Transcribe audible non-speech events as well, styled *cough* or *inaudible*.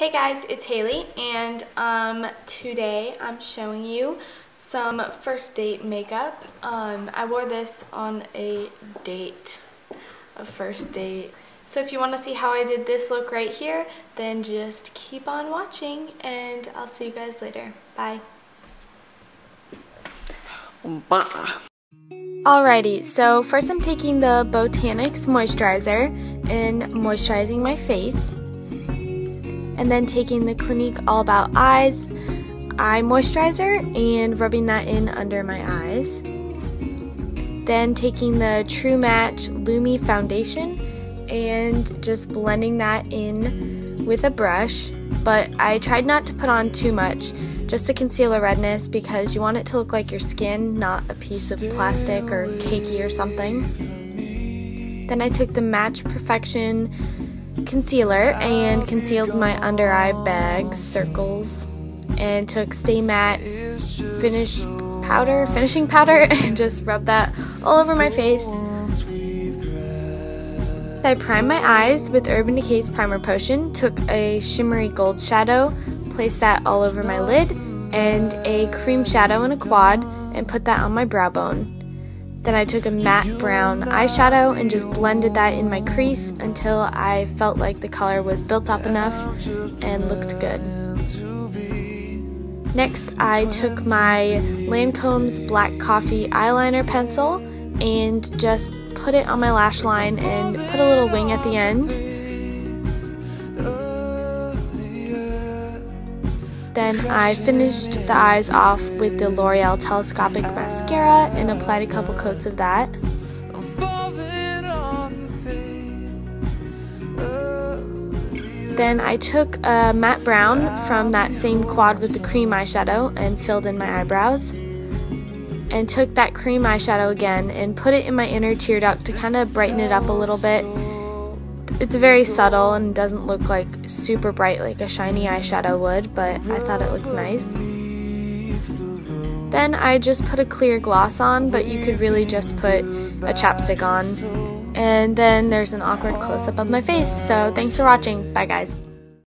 Hey guys, it's Haley and um, today I'm showing you some first date makeup. Um, I wore this on a date, a first date. So if you want to see how I did this look right here, then just keep on watching and I'll see you guys later. Bye. Bye. Alrighty, so first I'm taking the Botanics moisturizer and moisturizing my face and then taking the Clinique All About Eyes eye moisturizer and rubbing that in under my eyes. Then taking the True Match Lumi foundation and just blending that in with a brush, but I tried not to put on too much just to conceal the redness because you want it to look like your skin, not a piece of plastic or cakey or something. Then I took the Match Perfection concealer and concealed my under eye bags, circles, and took Stay Matte finish powder, finishing powder, *laughs* and just rubbed that all over my face. I primed my eyes with Urban Decay's Primer Potion, took a shimmery gold shadow, placed that all over my lid, and a cream shadow in a quad, and put that on my brow bone. Then I took a matte brown eyeshadow and just blended that in my crease until I felt like the color was built up enough and looked good. Next, I took my Lancome's Black Coffee eyeliner pencil and just put it on my lash line and put a little wing at the end. Then I finished the eyes off with the L'Oreal Telescopic Mascara and applied a couple coats of that. Then I took a matte brown from that same quad with the cream eyeshadow and filled in my eyebrows. And took that cream eyeshadow again and put it in my inner tear duct to kind of brighten it up a little bit it's very subtle and doesn't look like super bright like a shiny eyeshadow would, but I thought it looked nice. Then I just put a clear gloss on, but you could really just put a chapstick on. And then there's an awkward close-up of my face, so thanks for watching. Bye guys.